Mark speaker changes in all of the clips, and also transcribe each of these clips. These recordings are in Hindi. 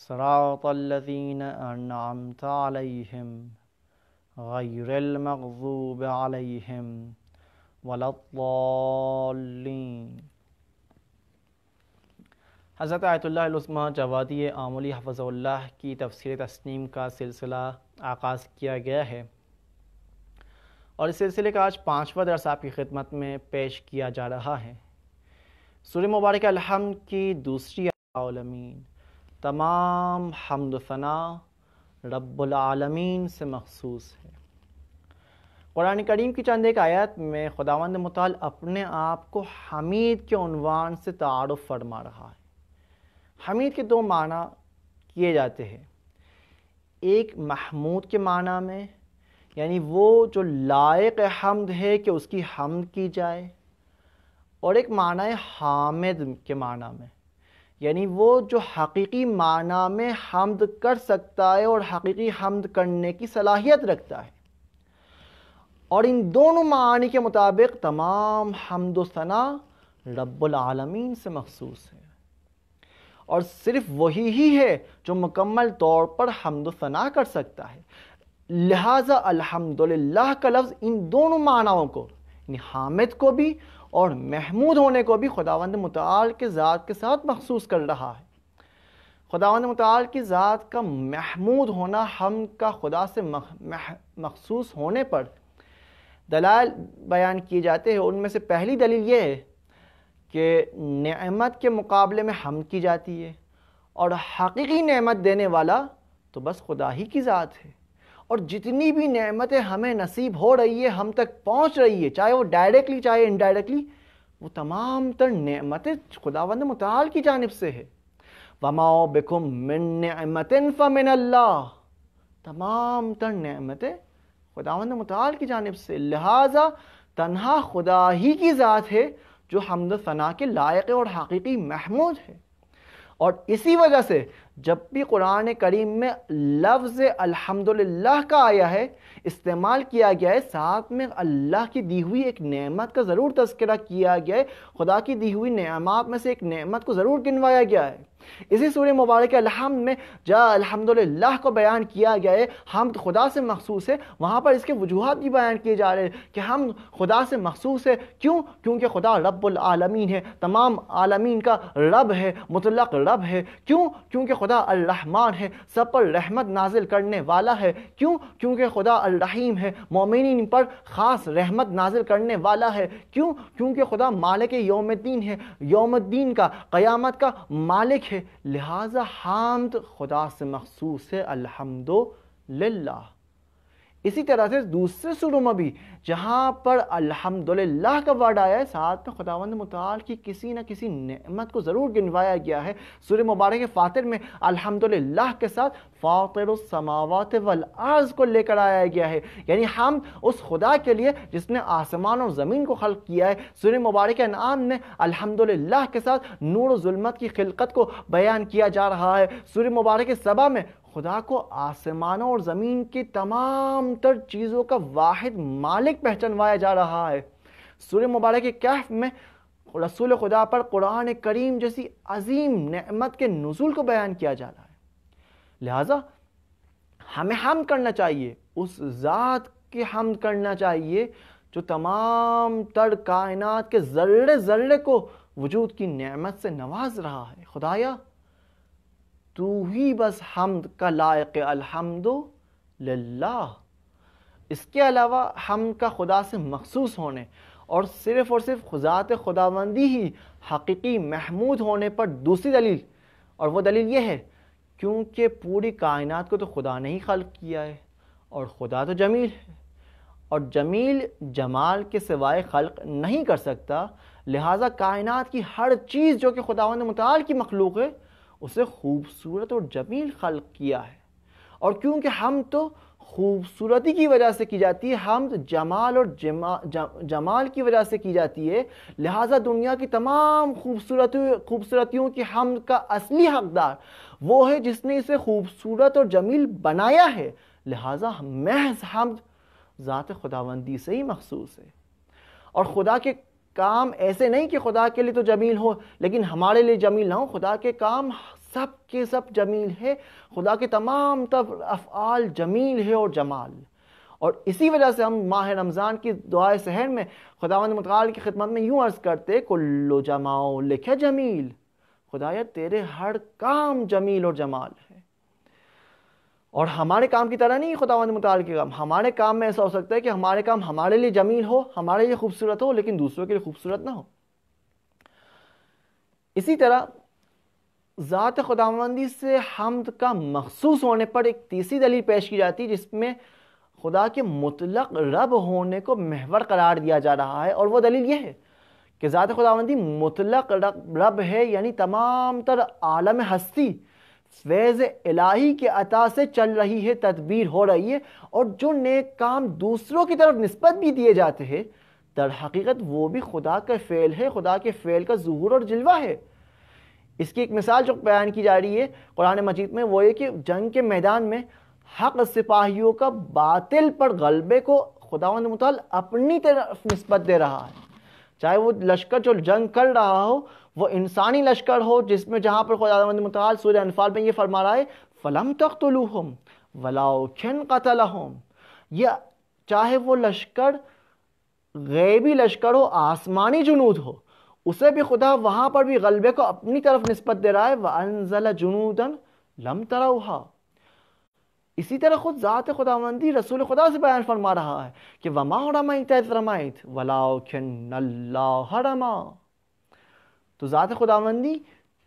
Speaker 1: सिरातल मुस्तकीम सरातल्लज़ीन अनअमत अलैहिम गैरिल मग़ज़ूब अलैहिम वलद्दाल्लीन हज़रत आयतुल्लाह जवादी आमली हफ़ज़ल्लाह की तफसीर तस्नीम का सिलसिला आगाज़ किया गया है और इस सिलसिले का आज पाँचवा दरस आपकी खिदमत में पेश किया जा रहा है सुर मुबारक अलहम की दूसरी आलमीन तमाम हमदना रब्बुल से मखसूस है। कुरान करीम की चंद एक आयत में खुदावंद मताल अपने आप को हमीद के उनवान से तारफ़ फरमा रहा है। हमीद के दो माना किए जाते हैं। एक महमूद के माना में, यानी वो जो लायक हमद है कि उसकी हमद की जाए, और एक माना है हामिद के माना में। यानी वो जो हकीकी माना में हमद कर सकता है और हकीकी हमद करने की सलाहियत रखता है। और इन दोनों मानी के मुताबिक तमाम हमदोसना रब्बुल आलमीन से मखसूस है। और सिर्फ़ वही ही है जो मुकम्मल तौर पर हमदोसना कर सकता है। लिहाजा अल्हम्दुलिल्लाह का लफ्ज़ इन दोनों मानाओं को हामिद को भी और महमूद होने को भी खुदावंद मुताल के ज़ात के साथ मखसूस कर रहा है। खुदावंद मुताल की ज़ात का महमूद होना हम का खुदा से मखसूस होने पर दलाल बयान किए जाते हैं। उनमें से पहली दलील ये है कि नेमत के मुकाबले में हम की जाती है और हकीकी नेमत देने वाला तो बस खुदा ही की ज़ात है। और जितनी भी नेमतें हमें नसीब हो रही है, हम तक पहुँच रही है, चाहे वो डायरेक्टली चाहे इनडायरेक्टली वो तमाम तर नेमतें खुदावंद मताल की जानब से है। वमाओ बेकुम मिन फ़मिन अल्लाह। तमाम तर नेमतें खुदावंद मताल की जानब से। लिहाजा तनहा खुदा ही की ज़ात है, जो हमद सना के लायक और हकीकी महमूद है। और इसी वजह से जब भी कुरान करीम में लफ्ज़ अल्हम्दुलिल्लाह का आया है, इस्तेमाल किया गया है, साथ में अल्लाह की दी हुई एक नेमत का ज़रूर तस्करा किया गया है, खुदा की दी हुई नेमत में से एक नेमत को ज़रूर गिनवाया गया है। इसी सूर्य मुबारक अलहम में जहाँ अल्हम्दुलिल्लाह को बयान किया गया है, हम खुदा से मखसूस है, वहाँ पर इसके वजूहत भी बयान किए जा रहे हैं कि हम खुदा से मखसूस है। क्यों? क्योंकि खुदा रबालमीन है, तमाम आलमीन का रब है, मुतलक रब है। क्यों? क्योंकि खुदा अर्रहमान है, सब पर रहमत नाजिल करने वाला है। क्यों? क्योंकि खुदा अर्रहीम है मोमिन पर ख़ास रहमत नाजिल करने वाला है। क्यों? क्योंकि खुदा मालिक योमद्दीन है, योमद्दीन का, क़यामत का मालिक लिहाजा हामद खुदा से मखसूस है अल्हम्दुलिल्लाह। इसी तरह से दूसरे सुरों में भी, जहाँ पर अल्हम्दुलिल्लाह का वर्ड आया है, साथ में खुदावंद मुताल की किसी न किसी नेमत को ज़रूर गिनवाया गया है। सूर्य मुबारक फ़ातिर में अल्हम्दुलिल्लाह के साथ फ़ातिर समावत वल अर्ज़ को लेकर आया गया है। यानी हम उस खुदा के लिए, जिसने आसमान और ज़मीन को खल्क किया है सूर्य मुबारक नाम में अल्हम्दुलिल्लाह के साथ नूर जुल्मत की खिलकत को बयान किया जा रहा है। सूर्य मुबारक सबा में खुदा को आसमानों और ज़मीन की तमाम तर चीज़ों का वाहिद मालिक पहचानवाया जा रहा है। सूर्य मुबारक के कैफ में रसूल खुदा पर कुरान करीम जैसी अजीम नमत के नज़ुल को बयान किया जा रहा है। लिहाजा, हमें हम करना चाहिए, उस ज़ात के हम करना चाहिए, जो तमाम तर कायनात के ज़र्रे ज़र्रे को वजूद की नमत से नवाज़ रहा है। खुदाया तू ही बस हमद का लायक अल्हम्दुलिल्लाह इसके अलावा हम का खुदा से मखसूस होने और सिर्फ़ और सिर्फ़ खुदात खुदाबंदी ही हकीकी महमूद होने पर दूसरी दलील। और वो दलील ये है, क्योंकि पूरी कायनात को तो खुदा ने ही खल किया है और खुदा तो जमील है। और जमील जमाल के सिवाय खल्क नहीं कर सकता, लिहाजा कायनात की हर चीज़ जो कि खुदावंद मताल की मखलूक है उसे खूबसूरत और जमील खल्क किया है। और क्योंकि हम तो खूबसूरती की वजह से की जाती है हम तो जमाल और जमा, जमाल की वजह से की जाती है। लिहाजा दुनिया की तमाम खूबसूरत खूबसूरतियों की हम का असली हकदार वो है जिसने इसे खूबसूरत और जमील बनाया है। लिहाजा महज हम ज़ात खुदावंदी से ही मखसूस है। और खुदा के काम ऐसे नहीं कि खुदा के लिए तो जमील हो, लेकिन हमारे लिए जमील ना हो। खुदा के काम सब के सब जमील है। खुदा के तमाम तब अफ़ाल जमील है और जमाल। और इसी वजह से हम माह रमज़ान की दुआ शहर में, खुदावंद मतकाल की खिदमत में यूँ अर्ज़ करते कुल्लो जमाओ, लिखे जमील। खुदाया, तेरे हर काम जमील और जमाल है। और हमारे काम की तरह नहीं, खुदावंद मुताल के काम। हमारे काम में ऐसा हो सकता है कि हमारे काम हमारे लिए जमील हो, हमारे लिए खूबसूरत हो, लेकिन दूसरों के लिए खूबसूरत ना हो। इसी तरह, ज़ात खुदावंदी से हमद का मखसूस होने पर एक तीसरी दलील पेश की जाती है, जिसमें खुदा के मुतलक रब होने को महवर करार दिया जा रहा है, और वो दलील ये है कि ज़ात खुदावंदी मुतलक रब है, यानी तमाम तर आलम हस्ती फैज़ इलाही के अता से चल रही है, तदबीर हो रही है और जो नेक काम दूसरों की तरफ़ नस्बत भी दिए जाते हैं, दर हकीकत वो भी खुदा का फ़ेल है, खुदा के फ़ेल का जहूर और जलवा है। इसकी एक मिसाल जो बयान की जा रही है, कुरान मजीद में वो ये कि जंग के मैदान में हक सिपाहियों का बातिल पर गलबे को खुदा मुताल अपनी तरफ़ नस्बत दे रहा है। चाहे वो लश्कर जो जंग कर रहा हो वो इंसानी लश्कर हो जिसमें जहाँ पर खुदावंद मुताल सूर्य अनफाल में ये फरमा रहा है, फलम तख्तलूहम वलाओ खिन कतलहम। या चाहे वो लश्कर, गैबी लश्कर हो, आसमानी जुनूद हो, उसे भी खुदा वहाँ पर भी गलबे को अपनी तरफ़ नस्बत दे रहा है वनजल जुनूदन लम तरा इसी तरह खुद ज़ात खुदावंदी रसूल खुदा से बयान फरमा रहा है कि वमा रमाइत रमाइत वलामा तो ज़ात खुदावंदी,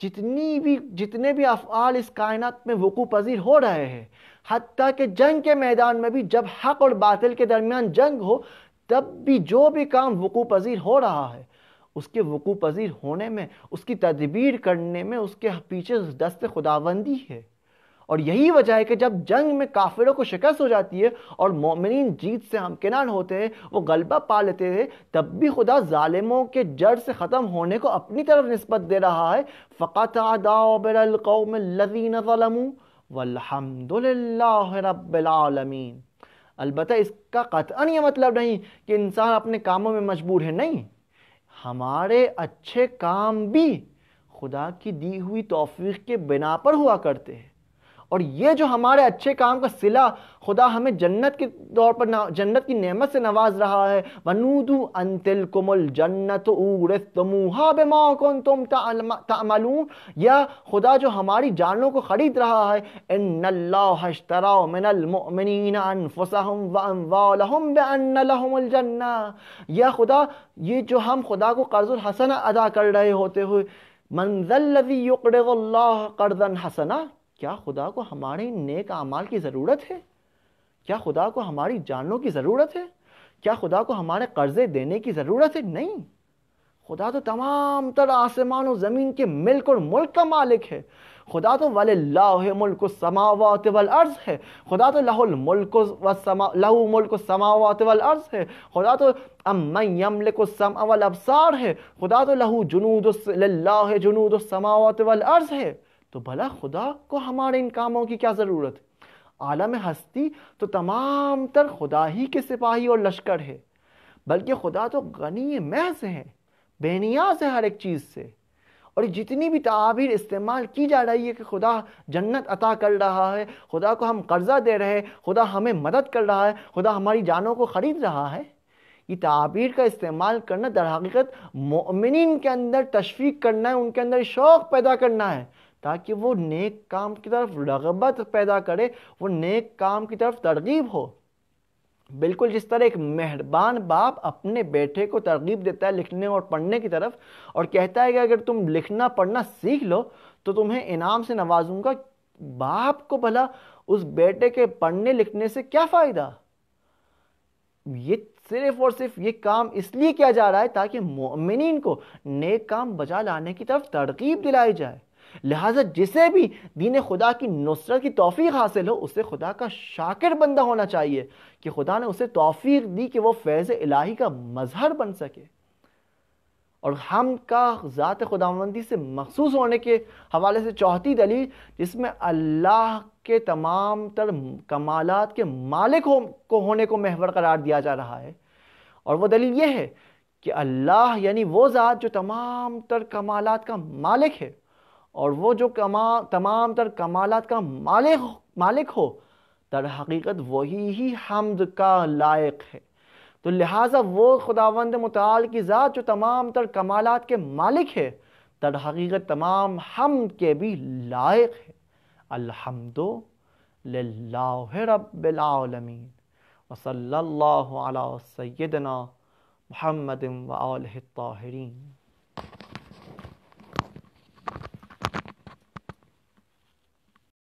Speaker 1: जितनी भी, जितने भी अफ़ाल इस कायनात में वकू पजीर हो रहे हैं हती कि जंग के मैदान में भी जब हक और बातिल के दरमियान जंग हो, तब भी जो भी काम वकू पजीर हो रहा है, उसके वकू पजीर होने में, उसकी तदबीर करने में, उसके पीछे दस्त खुदाबंदी है। और यही वजह है कि जब जंग में काफिरों को शिकस्त हो जाती है और मोमिन जीत से हमकिनान होते हैं, वो गलबा पा लेते हैं, तब भी खुदा ालिमों के जड़ से ख़त्म होने को अपनी तरफ़ नस्बत दे रहा है। फ़कत रबालमीन अलबत् इसका कतन ये मतलब नहीं कि इंसान अपने कामों में मजबूर है, नहीं। हमारे अच्छे काम भी खुदा की दी हुई तोफ़ी के बिना पर हुआ करते हैं। और ये जो हमारे अच्छे काम का सिला, खुदा हमें जन्नत के तौर पर जन्नत की नेमत से नवाज़ रहा है। वनूदू अंतिल कुमुल जन्नत तुम तमलून। या खुदा जो हमारी जानों को ख़रीद रहा है या खुदा, ये जो हम खुदा को कर्ज हसना अदा कर रहे होते हुए मंजल कर्दन हसना क्या खुदा को हमारे नेक अमाल की ज़रूरत है? क्या खुदा को हमारी जानों की ज़रूरत है? क्या खुदा को हमारे कर्ज़े देने की ज़रूरत है? नहीं। खुदा तो तमाम तर आसमान और ज़मीन के मिल्क और मुल्क का मालिक है। खुदा तो वाले लाह मुल्क समावत वल अर्ज़ है। खुदा तो लहुल मुल्क लहू मुल्क समावत वल अर्ज़ है। खुदा तो अम्मयमल को सम अबसार है। खुदा तो लहू जुनूद जुनूद समावत वल अर्ज़ है। तो भला खुदा को हमारे इन कामों की क्या ज़रूरत आलम हस्ती तो तमाम तर खुदा ही के सिपाही और लश्कर है, बल्कि खुदा तो गनी महज है, बेनियाज है हर एक चीज़ से। और जितनी भी तबीर इस्तेमाल की जा रही है कि खुदा जन्नत अता कर रहा है, खुदा को हम कर्जा दे रहे हैं, खुदा हमें मदद कर रहा है, खुदा हमारी जानों को ख़रीद रहा है, ये ताबीर का इस्तेमाल करना दर हकीकत मोमिन के अंदर तशवीक करना है, उनके अंदर शौक़ पैदा करना है। ताकि वो नेक काम की तरफ़ रगबत पैदा करे, वो नेक काम की तरफ़ तरगीब हो। बिल्कुल जिस तरह एक मेहरबान बाप अपने बेटे को तरगीब देता है लिखने और पढ़ने की तरफ़, और कहता है कि अगर तुम लिखना, पढ़ना सीख लो तो तुम्हें इनाम से नवाजूँगा। बाप को भला उस बेटे के पढ़ने, लिखने से क्या फ़ायदा? ये सिर्फ़ और सिर्फ़ ये काम इसलिए किया जा रहा है ताकि मोमिन को नेक काम बजा लाने की तरफ़ तरकीब दिलाई जाए। लिहाजा जिसे भी दीन खुदा की नुसरत की तोफ़ी हासिल हो, उसे खुदा का शाकिर बंदा होना चाहिए कि खुदा ने उसे तोफ़ी दी कि वह फैज़ इलाही का मजहर बन सके। और हम का ज़ात खुदावंदी से मखसूस होने के हवाले से चौथी दलील, जिसमें अल्लाह के तमाम तर कमालत के मालिक हो, को होने को महवर करार दिया जा रहा है। और वह दलील ये है कि अल्लाह यानी वो ज़ात जो तमाम तर कमालत का मालिक है और वो जो कमा तमाम तर कमालत का मालिक मालिक हो दर हकीकत वही ही हमद का लायक है। तो लिहाजा वो खुदावंद मुताल की ज़ात जो तमाम तर कमालत के मालिक है दर हकीकत तमाम हम के भी लायक है। अलहमदो रबालमीन वसल्ला सैदना महमद व